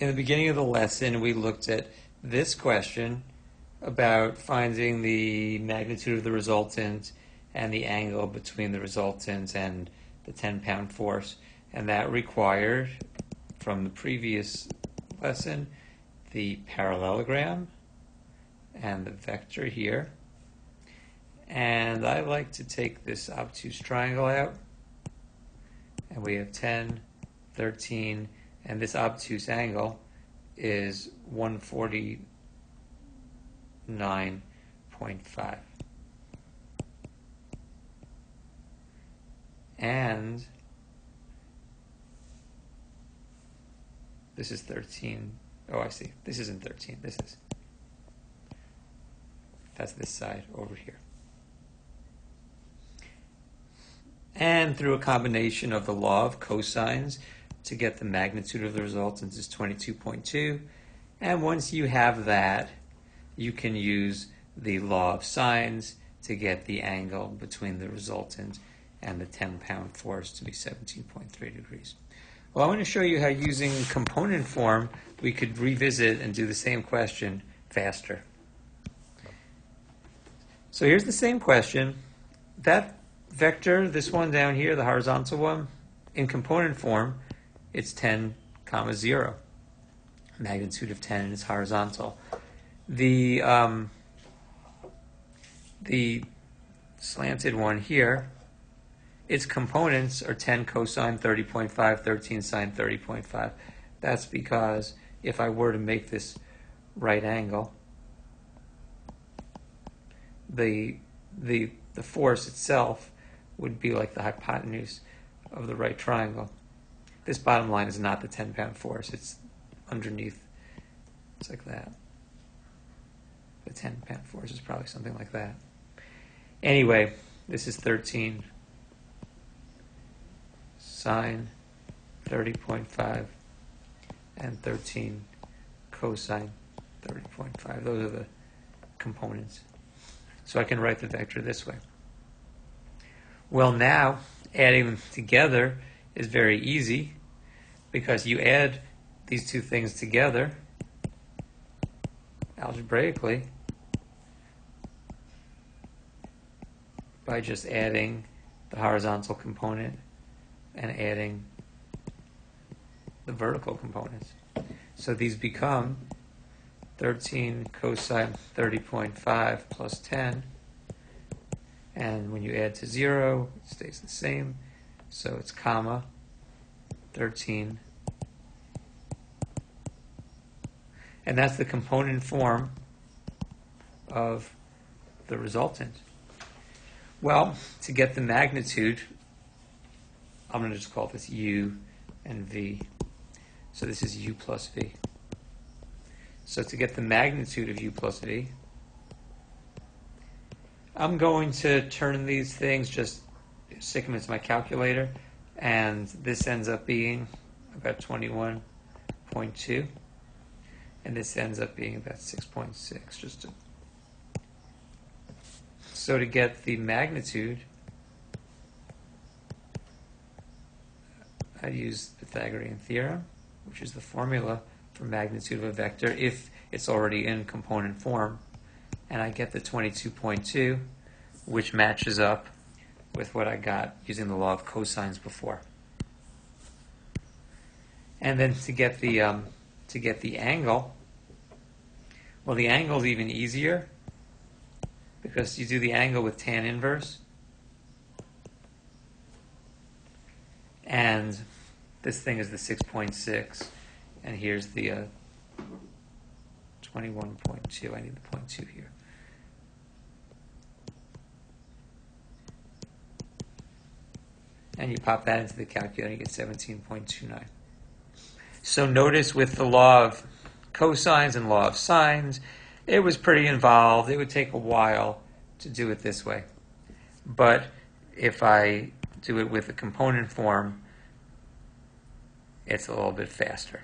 in the beginning of the lesson, we looked at this question about finding the magnitude of the resultant and the angle between the resultant and the 10 pound force. And that required, from the previous lesson, the parallelogram and the vector here. And I like to take this obtuse triangle out. And we have 10, 13, and this obtuse angle is 149.5. And this is 13. Oh, I see. This isn't 13. This is. That's this side over here. And through a combination of the law of cosines, to get the magnitude of the resultant is 22.2. And once you have that, you can use the law of sines to get the angle between the resultant and the 10 pound force to be 17.3 degrees. Well, I want to show you how using component form we could revisit and do the same question faster. So here's the same question. That vector, this one down here, the horizontal one, in component form, it's 10 comma 0. Magnitude of 10 is horizontal. The, um, the slanted one here, its components are 10 cosine 30.5, 13 sine 30.5. That's because if I were to make this right angle, the, the, the force itself would be like the hypotenuse of the right triangle. This bottom line is not the 10 pound force, it's underneath. It's like that. The 10 pound force is probably something like that. Anyway, this is 13 sine 30.5 and 13 cosine 30.5. Those are the components. So I can write the vector this way. Well, now adding them together is very easy because you add these two things together algebraically by just adding the horizontal component and adding the vertical components. So these become 13 cosine 30.5 plus 10. And when you add to 0, it stays the same. So it's comma 13. And that's the component form of the resultant. Well, to get the magnitude, I'm going to just call this u and v. So this is u plus v. So to get the magnitude of u plus v, I'm going to turn these things just them into my calculator, and this ends up being about 21.2, and this ends up being about 6.6. Just to, so to get the magnitude, I use the Pythagorean theorem, which is the formula for magnitude of a vector if it's already in component form, and I get the 22.2, which matches up with what I got using the law of cosines before. And then to get the um, to get the angle, well, the angle is even easier because you do the angle with tan inverse, and this thing is the 6.6, and here's the uh, 21.2. I need the point two here. And you pop that into the calculator, and you get 17.29. So notice with the law of cosines and law of sines, it was pretty involved. It would take a while to do it this way. But if I do it with a component form, it's a little bit faster.